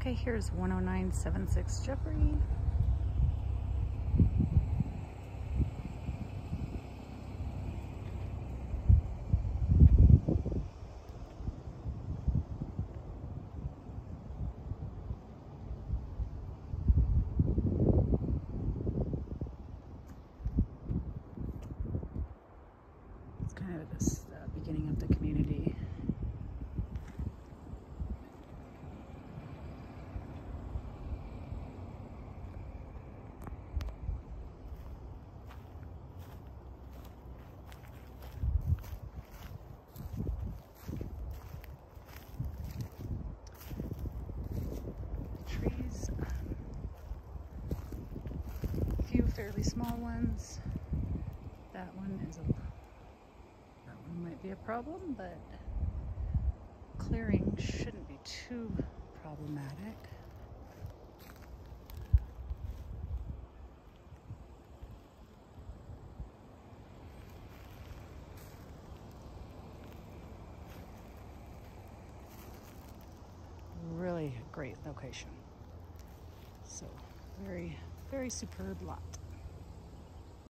Okay, here's 10976 Jeffery. It's kind of the fairly small ones. That one is a that one might be a problem, but clearing shouldn't be too problematic. Really great location. So, very, very superb lot.